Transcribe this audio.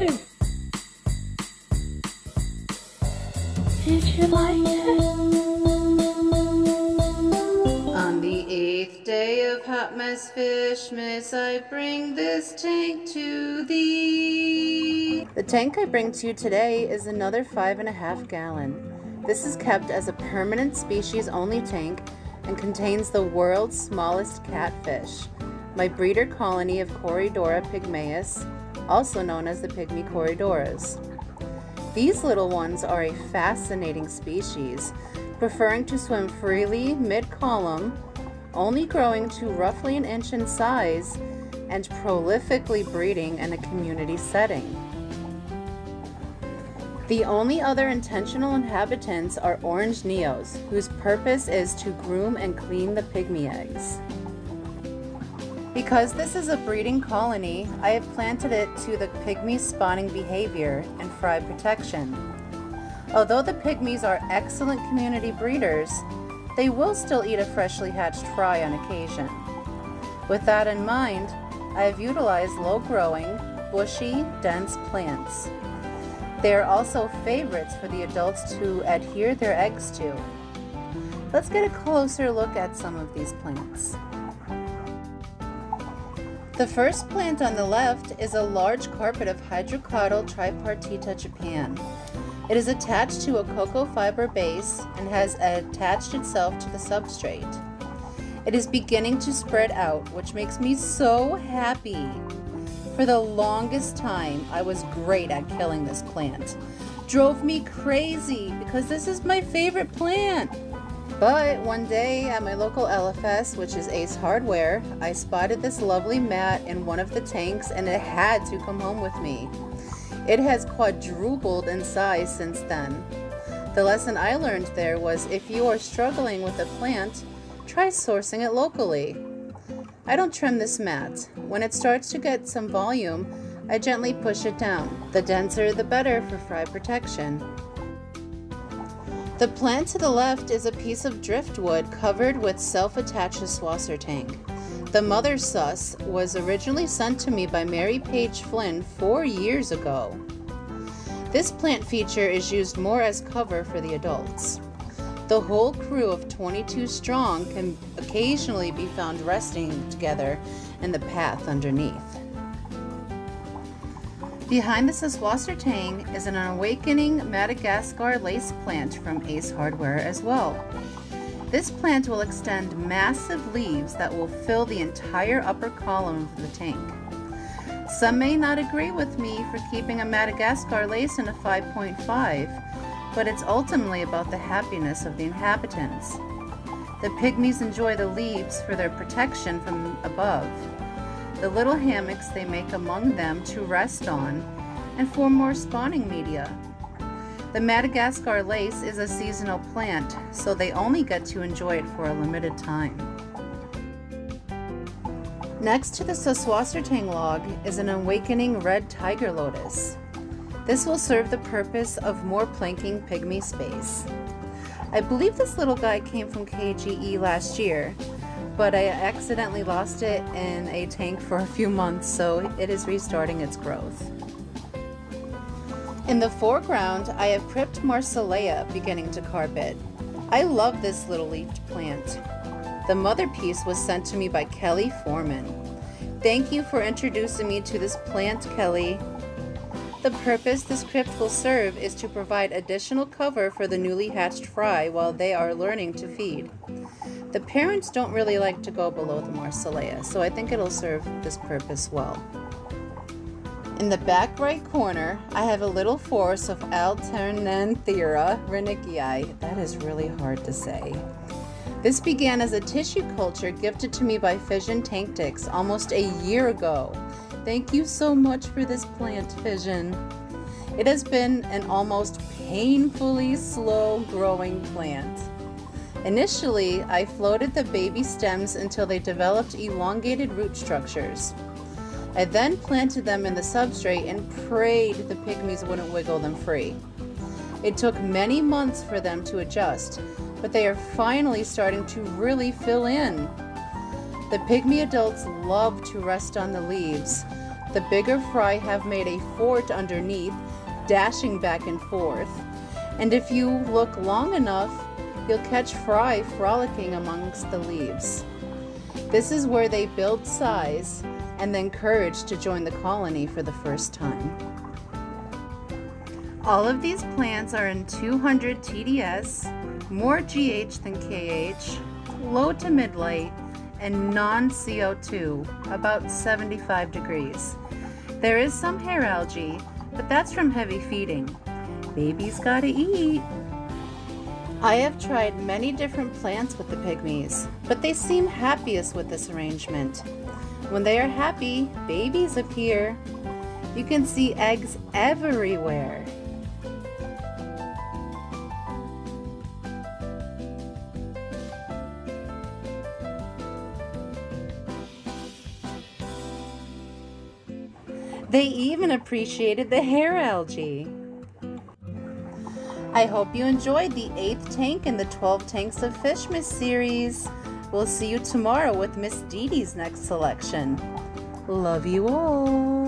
Did you like it? On the eighth day of Hot Mess Fishmas, I bring this tank to thee. The tank I bring to you today is another five and a half gallon. This is kept as a permanent species only tank and contains the world's smallest catfish, my breeder colony of Corydora pygmaeus, also known as the pygmy corydoras. These little ones are a fascinating species, preferring to swim freely mid-column, only growing to roughly an inch in size, and prolifically breeding in a community setting. The only other intentional inhabitants are orange neos, whose purpose is to groom and clean the pygmy eggs. Because this is a breeding colony, I have planted it to the pygmy spawning behavior and fry protection. Although the pygmies are excellent community breeders, they will still eat a freshly hatched fry on occasion. With that in mind, I have utilized low-growing, bushy, dense plants. They are also favorites for the adults to adhere their eggs to. Let's get a closer look at some of these plants. The first plant on the left is a large carpet of Hydrocotyle tripartita Japan. It is attached to a cocoa fiber base and has attached itself to the substrate. It is beginning to spread out, which makes me so happy. For the longest time, I was great at killing this plant. Drove me crazy because this is my favorite plant. But one day at my local LFS, which is Ace Hardware, I spotted this lovely mat in one of the tanks and it had to come home with me. It has quadrupled in size since then. The lesson I learned there was if you are struggling with a plant, try sourcing it locally. I don't trim this mat. When it starts to get some volume, I gently push it down. The denser the better for fry protection. The plant to the left is a piece of driftwood covered with self-attached swasser tank. The mother sus was originally sent to me by Mary Page Flynn four years ago. This plant feature is used more as cover for the adults. The whole crew of 22 strong can occasionally be found resting together in the path underneath. Behind the Susswassertang is an awakening Madagascar lace plant from Ace Hardware as well. This plant will extend massive leaves that will fill the entire upper column of the tank. Some may not agree with me for keeping a Madagascar lace in a 5.5, but it's ultimately about the happiness of the inhabitants. The pygmies enjoy the leaves for their protection from above the little hammocks they make among them to rest on, and for more spawning media. The Madagascar lace is a seasonal plant, so they only get to enjoy it for a limited time. Next to the Susswassertang log is an awakening red tiger lotus. This will serve the purpose of more planking pygmy space. I believe this little guy came from KJE last year, but I accidentally lost it in a tank for a few months, so it is restarting its growth. In the foreground, I have Crypt Marsilea beginning to carpet. I love this little leafed plant. The mother piece was sent to me by Kelly Foreman. Thank you for introducing me to this plant, Kelly. The purpose this crypt will serve is to provide additional cover for the newly hatched fry while they are learning to feed. The parents don't really like to go below the Marsilea, so I think it'll serve this purpose well. In the back right corner, I have a little forest of Alternanthera reineckii. That is really hard to say. This began as a tissue culture gifted to me by Fission Tanktics almost a year ago. Thank you so much for this plant, vision. It has been an almost painfully slow growing plant. Initially, I floated the baby stems until they developed elongated root structures. I then planted them in the substrate and prayed the pygmies wouldn't wiggle them free. It took many months for them to adjust, but they are finally starting to really fill in. The pygmy adults love to rest on the leaves, The bigger fry have made a fort underneath, dashing back and forth. And if you look long enough, you'll catch fry frolicking amongst the leaves. This is where they build size and then courage to join the colony for the first time. All of these plants are in 200 TDS, more GH than KH, low to mid light, and non CO2, about 75 degrees. There is some hair algae, but that's from heavy feeding. Baby's gotta eat. I have tried many different plants with the pygmies, but they seem happiest with this arrangement. When they are happy, babies appear. You can see eggs everywhere. They even appreciated the hair algae. I hope you enjoyed the 8th tank in the 12 Tanks of Fishmas series. We'll see you tomorrow with Miss Didi's next selection. Love you all.